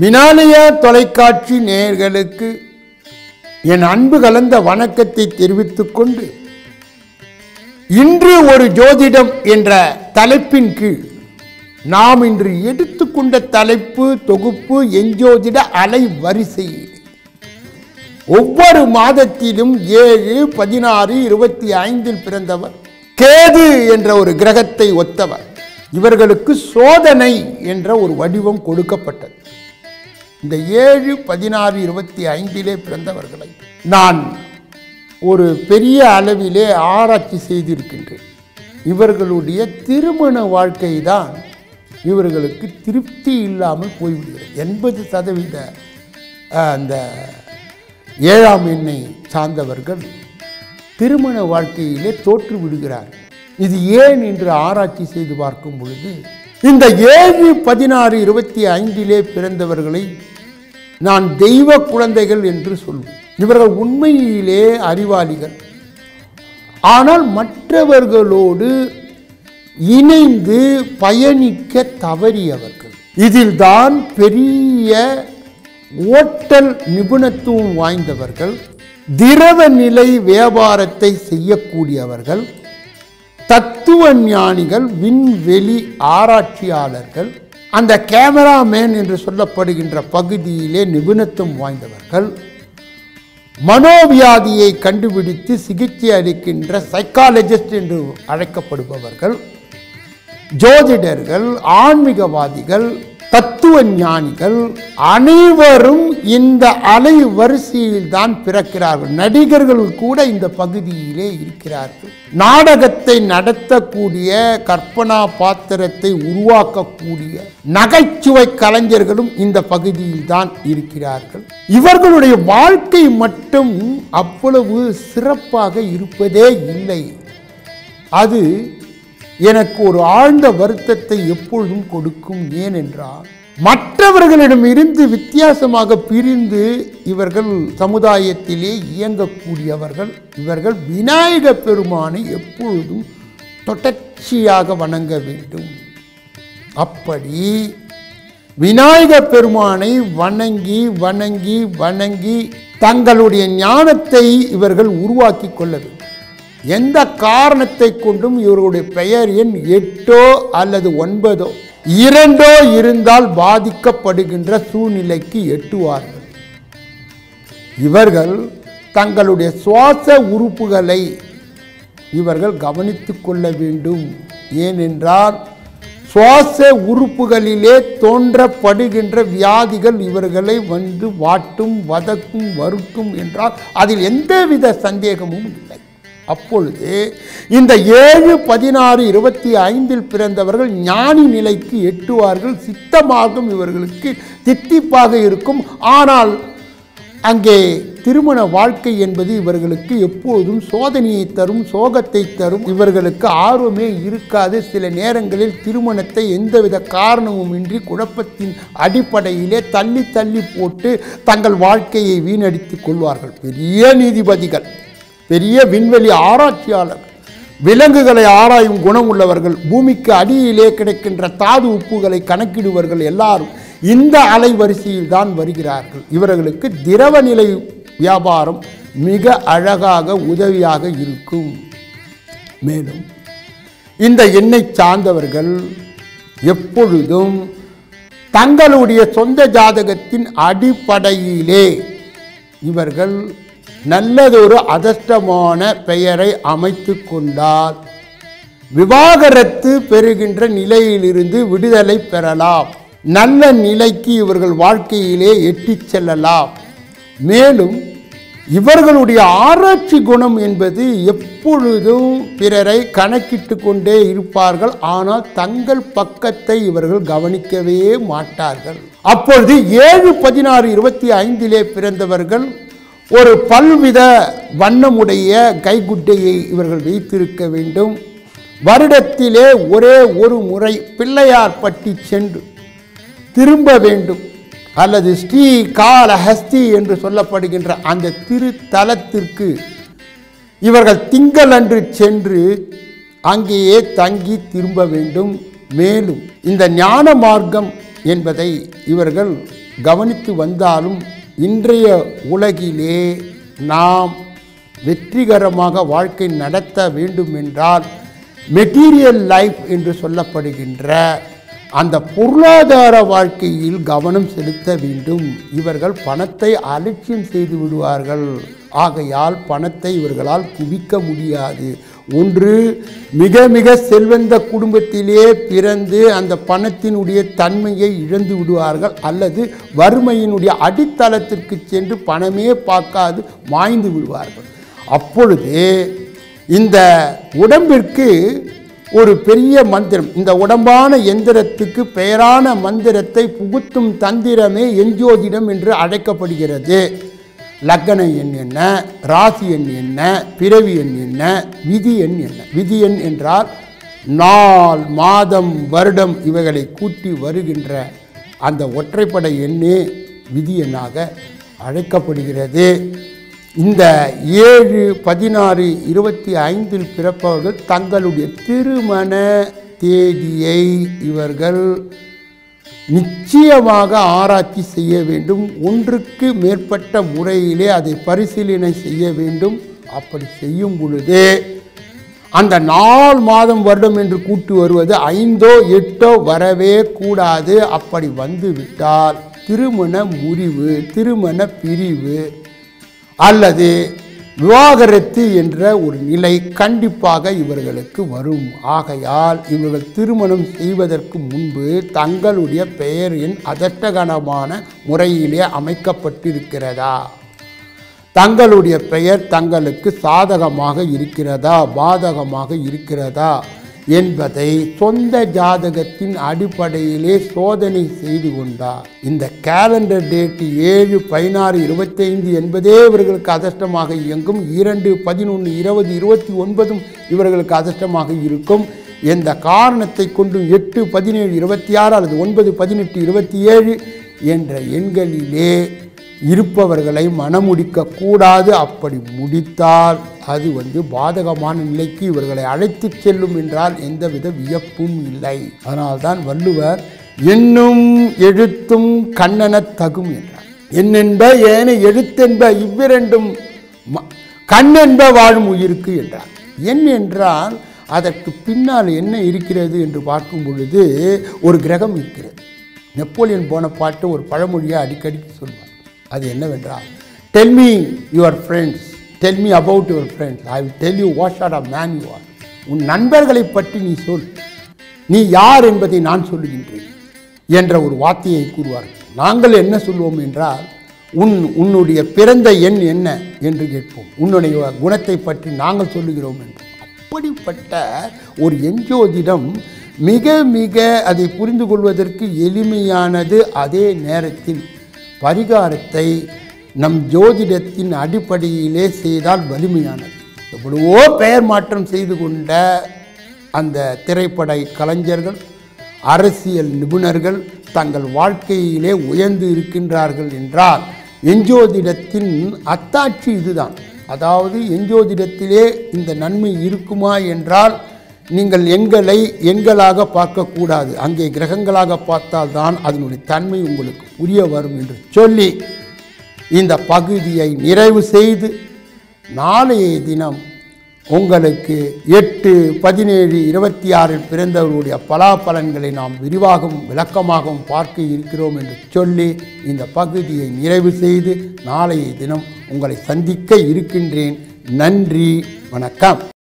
வினாலய தொலைக்காட்சி நேயர்களுக்கு என் அன்பு கலந்த வணக்கத்தை தெரிவித்துக் கொண்டு இன்று ஒரு ஜோதிடம் என்ற தலைப்பின் கீழ் நாம் இன்று எடுத்துக்கொண்ட தலைப்பு தொகுப்பு எஞ்சோதிட அலை வரிசை. ஒவ்வொரு மாதத்திலும் ஏழு பதினாறு இருபத்தி ஐந்தில் பிறந்தவர் கேது என்ற ஒரு கிரகத்தை ஒத்தவர். இவர்களுக்கு சோதனை என்ற ஒரு வடிவம் கொடுக்கப்பட்டது. இந்த ஏழு பதினாறு இருபத்தி ஐந்திலே பிறந்தவர்களை நான் ஒரு பெரிய அளவிலே ஆராய்ச்சி செய்திருக்கின்றேன். இவர்களுடைய திருமண வாழ்க்கை தான் இவர்களுக்கு திருப்தி இல்லாமல் போய்விடுகிறது. எண்பது சதவீத அந்த ஏழாம் எண்ணை சார்ந்தவர்கள் திருமண வாழ்க்கையிலே தோற்று விடுகிறார். இது ஏன் என்று ஆராய்ச்சி செய்து பார்க்கும் பொழுது இந்த ஏழு பதினாறு இருபத்தி ஐந்திலே பிறந்தவர்களை நான் தெய்வ குழந்தைகள் என்று சொல்வேன். இவர்கள் உண்மையிலே அறிவாளிகள். ஆனால் மற்றவர்களோடு இணைந்து பயணிக்க தவறியவர்கள். இதில்தான் பெரிய ஓட்டல் நிபுணத்துவம் வாய்ந்தவர்கள் திரவ நிலை வியாபாரத்தை செய்யக்கூடியவர்கள் தத்துவ ஞானிகள் விண்வெளி ஆராய்ச்சியாளர்கள் அந்த கேமராமேன் என்று சொல்லப்படுகின்ற பகுதியிலே நிபுணத்துவம் வாய்ந்தவர்கள் மனோவியாதியை கண்டுபிடித்து சிகிச்சை அளிக்கின்ற சைக்காலஜிஸ்ட் என்று அழைக்கப்படுபவர்கள் ஜோதிடர்கள் ஆன்மீகவாதிகள் தத்துவ ஞானிகள் அனைவரும் இந்த அலை வரிசையில் தான் பிறக்கிறார்கள். நடிகர்கள் கூட இந்த பகுதியிலே இருக்கிறார்கள். நாடகத்தை நடத்தக்கூடிய கற்பனா பாத்திரத்தை உருவாக்கக்கூடிய நகைச்சுவை கலைஞர்களும் இந்த பகுதியில் தான் இருக்கிறார்கள். இவர்களுடைய வாழ்க்கை மட்டும் அவ்வளவு சிறப்பாக இருப்பதே இல்லை. அது எனக்கு ஒரு ஆழ்ந்த வருத்தத்தை எப்பொழுதும் கொடுக்கும். ஏனென்றால் மற்றவர்களிடம் இருந்து வித்தியாசமாக பிரிந்து இவர்கள் சமுதாயத்திலே இயங்கக்கூடியவர்கள் இவர்கள் விநாயக பெருமானை எப்பொழுதும் தொடர்ச்சியாக வணங்க வேண்டும். அப்படி விநாயக பெருமானை வணங்கி வணங்கி வணங்கி தங்களுடைய ஞானத்தை இவர்கள் உருவாக்கி கொள்ள வேண்டும். எந்த காரணத்தை கொண்டும் இவர்களுடைய பெயர் எண் எட்டோ அல்லது ஒன்பதோ இரண்டோ இருந்தால் பாதிக்கப்படுகின்ற சூழ்நிலைக்கு எட்டுவார்கள். இவர்கள் தங்களுடைய சுவாச உறுப்புகளை இவர்கள் கவனித்துக் கொள்ள வேண்டும். ஏனென்றால் சுவாச உறுப்புகளிலே தோன்றப்படுகின்ற வியாதிகள் இவர்களை வந்து வாட்டும் வதக்கும் வறுக்கும் என்றால் அதில் எந்தவித சந்தேகமும் இல்லை. அப்பொழுது இந்த ஏழு பதினாறு இருபத்தி ஐந்தில் பிறந்தவர்கள் ஞானி நிலைக்கு எட்டுவார்கள் சித்தமாகும் இவர்களுக்கு தித்திப்பாக இருக்கும். ஆனால் அங்கே திருமண வாழ்க்கை என்பது இவர்களுக்கு எப்போதும் சோதனையை தரும் சோகத்தை தரும். இவர்களுக்கு ஆர்வமே இருக்காது. சில நேரங்களில் திருமணத்தை எந்தவித காரணமுமின்றி குழப்பத்தின் அடிப்படையிலே தள்ளி தள்ளி போட்டு தங்கள் வாழ்க்கையை வீணடித்துக் கொள்வார்கள். பெரிய நீதிபதிகள். பெரிய விண்வெளி ஆராய்ச்சியாளர். விலங்குகளை ஆராயும் குணம் உள்ளவர்கள் பூமிக்கு அடியிலே கிடைக்கின்ற தாது உப்புகளை கணக்கிடுவர்கள் எல்லாரும் இந்த அலைவரிசையில் தான் வருகிறார்கள். இவர்களுக்கு திரவ நிலை வியாபாரம் மிக அழகாக உதவியாக இருக்கும். மேலும் இந்த எண்ணெய் சார்ந்தவர்கள் எப்பொழுதும் தங்களுடைய சொந்த ஜாதகத்தின் அடிப்படையிலே இவர்கள் நல்லதொரு அதஷ்டமான பெயரை அமைத்து கொண்டார். விவாகரத்து பெறுகின்ற நிலையிலிருந்து விடுதலை பெறலாம். நல்ல நிலைக்கு இவர்கள் வாழ்க்கையிலே எட்டிச் செல்லலாம். மேலும் இவர்களுடைய ஆராய்ச்சி குணம் என்பது எப்பொழுதும் பிறரை கணக்கிட்டு கொண்டே இருப்பார்கள். ஆனால் தங்கள் பக்கத்தை இவர்கள் கவனிக்கவே மாட்டார்கள். அப்பொழுது ஏழு பதினாறு இருபத்தி ஐந்திலே பிறந்தவர்கள் ஒரு பல்வித வண்ணமுடைய கைகுட்டையை இவர்கள் வைத்திருக்க வேண்டும். வருடத்திலே ஒரே ஒரு முறை பிள்ளையார் பட்டி சென்று திரும்ப வேண்டும். அல்லது ஸ்ரீ காலஹஸ்தி என்று சொல்லப்படுகின்ற அந்த திருத்தலத்திற்கு இவர்கள் திங்களன்று சென்று அங்கேயே தங்கி திரும்ப வேண்டும். மேலும் இந்த ஞான மார்க்கம் என்பதை இவர்கள் கவனித்து வந்தாலும் இன்றைய உலகிலே நாம் வெற்றிகரமாக வாழ்க்கை நடத்த வேண்டும் என்றால் மெட்டீரியல் லைஃப் என்று சொல்லப்படுகின்ற அந்த பொருளாதார வாழ்க்கையில் கவனம் செலுத்த வேண்டும். இவர்கள் பணத்தை அலட்சியம் செய்து விடுவார்கள். ஆகையால் பணத்தை இவர்களால் குவிக்க முடியாது. ஒன்று மிக மிக செல்வந்த குடும்பத்திலே பிறந்து அந்த பணத்தினுடைய தன்மையை இழந்து விடுவார்கள் அல்லது வறுமையினுடைய அடித்தளத்திற்கு சென்று பணமே பார்க்காது மாய்ந்து விடுவார்கள். அப்பொழுது இந்த உடம்பிற்கு ஒரு பெரிய மந்திரம் இந்த உடம்பான எந்திரத்துக்கு பெயரான மந்திரத்தை புகுத்தும் தந்திரமே எஞ்சோதிடம் என்று அழைக்கப்படுகிறது. லக்கண எண் என்ன ராசி எண் என்ன பிறவி எண் என்ன விதி எண் என்ன? விதி எண் என்றால் நாள் மாதம் வருடம் இவைகளை கூட்டி வருகின்ற அந்த ஒற்றைப்படை எண்ணே விதி எண்ணாக அழைக்கப்படுகிறது. இந்த ஏழு பதினாறு இருபத்தி ஐந்தில் பிறப்பவர்கள் தங்களுடைய திருமண தேதியை இவர்கள் நிச்சயமாக ஆராய்ச்சி செய்ய வேண்டும். ஒன்றுக்கு மேற்பட்ட முறையிலே அதை பரிசீலனை செய்ய வேண்டும். அப்படி செய்யும் பொழுது அந்த நாள் மாதம் வருடம் என்று கூட்டு வருவது ஐந்தோ எட்டோ வரவே கூடாது. அப்படி வந்துவிட்டால் திருமண முறிவு திருமண பிரிவு அல்லது விவாகரத்து என்ற ஒரு நிலை கண்டிப்பாக இவர்களுக்கு வரும். ஆகையால் இவர்கள் திருமணம் செய்வதற்கு முன்பு தங்களுடைய பெயரின் அதட்டகனமான முறையிலே அமைக்கப்பட்டிருக்கிறதா? தங்களுடைய பெயர் தங்களுக்கு சாதகமாக இருக்கிறதா? பாதகமாக இருக்கிறதா? என்பதை சொந்த ஜாதகத்தின் அடிப்படையிலே சோதனை செய்து கொண்டார். இந்த கேலண்டர் டேட் ஏழு பதினாறு இருபத்தைந்து என்பதே இவர்களுக்கு அதிர்ஷ்டமாக இயங்கும். இரண்டு பதினொன்று இருபது இருபத்தி ஒன்பதும் இவர்களுக்கு அதிர்ஷ்டமாக இருக்கும். எந்த காரணத்தை கொண்டும் எட்டு பதினேழு இருபத்தி ஆறு அல்லது ஒன்பது பதினெட்டு இருபத்தி ஏழு என்ற எண்களிலே இருப்பவர்களை மனமுடிக்க கூடாது அப்படி முடித்தால் அது வந்து பாதகமான நிலைக்கு இவர்களை அழைத்துச் செல்லும் என்றால் எந்தவித வியப்பும் இல்லை. அதனால்தான் வள்ளுவர் என்னும் எழுத்தும் கண்ணனத் தகும் என்றார். என்னென்ப ஏன எழுத்தென்ப இவ்விரண்டும் ம- கண்ணென்ப வாழும் உயிருக்கு என்றார். என் என்றால் அதற்கு பின்னால் என்ன இருக்கிறது என்று பார்க்கும் பொழுது ஒரு கிரகம் இருக்கிறது. நெப்போலியன் போன பாட்டு ஒரு பழமொழியை அடிக்கடி சொல்வார். அது என்னவென்றால் tell me your friends tell me about your friends I will tell you what sort of man you are உன் நண்பர்களை பற்றி நீ சொல். நீ யார் என்பதை நான் சொல்லுகின்றேன் என்ற ஒரு வார்த்தையை கூறுவார்கள். நாங்கள் என்ன சொல்வோம் என்றால் உன் உன்னுடைய பிறந்த எண் என்ன என்று கேட்போம். உன்னுடைய குணத்தை பற்றி நாங்கள் சொல்லுகிறோம் என்று. அப்படிப்பட்ட ஒரு எஞ்சோதிடம் மிக மிக அதை புரிந்து கொள்வதற்கு எளிமையானது அதே நேரத்தில் பரிகாரத்தை நம் ஜோதிடத்தின் அடிப்படையிலே செய்தால் வலிமையானது. எவ்வளவோ பெயர் மாற்றம் செய்து கொண்ட அந்த திரைப்பட கலைஞர்கள் அரசியல் நிபுணர்கள் தங்கள் வாழ்க்கையிலே உயர்ந்து இருக்கின்றார்கள் என்றால் எஞ்சோதிடத்தின் அத்தாட்சி இதுதான். அதாவது எஞ்சோதிடத்திலே இந்த நன்மை இருக்குமா என்றால் நீங்கள் எங்களை எங்களாக பார்க்கக்கூடாது அங்கே கிரகங்களாக பார்த்தால்தான் அதனுடைய தன்மை உங்களுக்கு புரிய வரும் என்று சொல்லி இந்த பகுதியை நிறைவு செய்து நாளைய தினம் உங்களுக்கு எட்டு பதினேழு இருபத்தி ஆறில் பிறந்தவர்களுடைய பலாபலன்களை நாம் விரிவாகவும் விளக்கமாகவும் பார்க்க இருக்கிறோம் என்று சொல்லி இந்த பகுதியை நிறைவு செய்து நாளைய தினம் உங்களை சந்திக்க இருக்கின்றேன். நன்றி வணக்கம்.